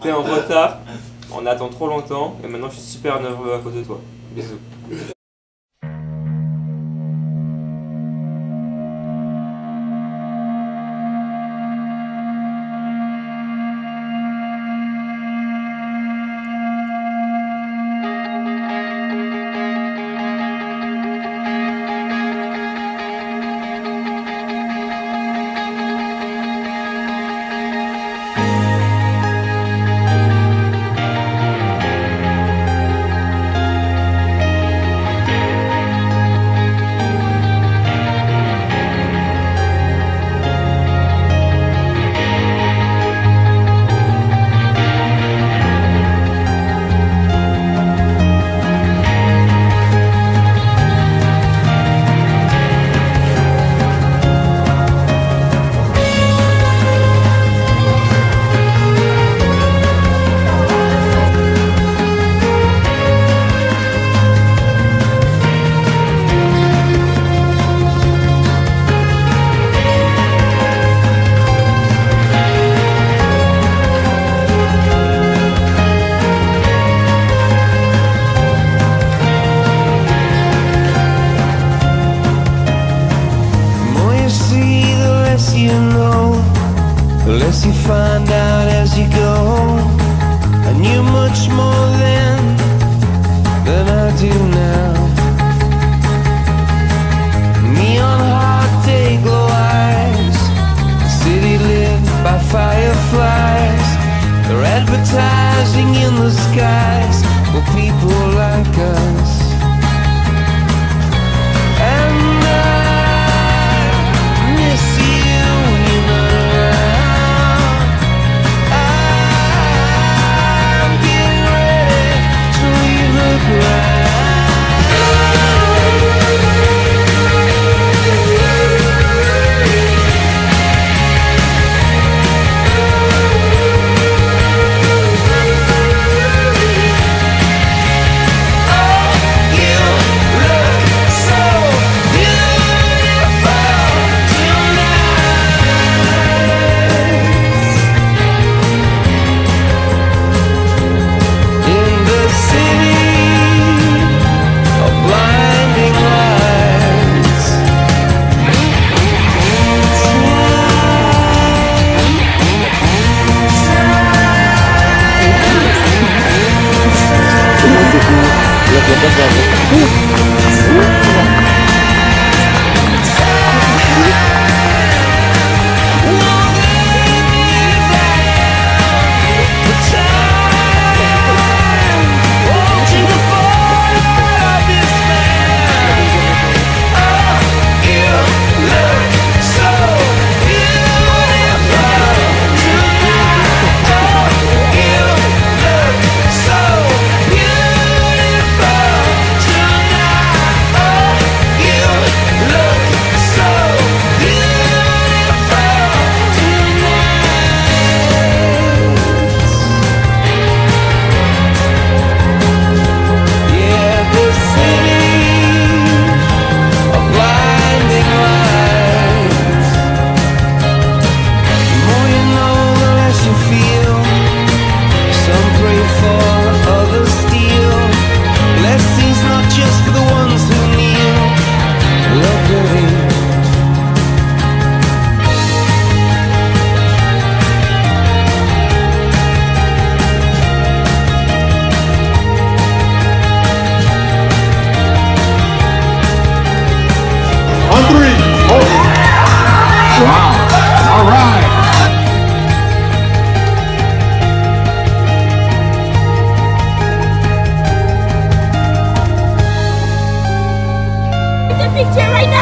T'es en retard, on attend trop longtemps, et maintenant je suis super nerveux à cause de toi. Bisous. The you find out as you go. I knew much more then than I do now. Neon heart day glow eyes. City lit by fireflies. They're advertising in the skies for people like us. right now.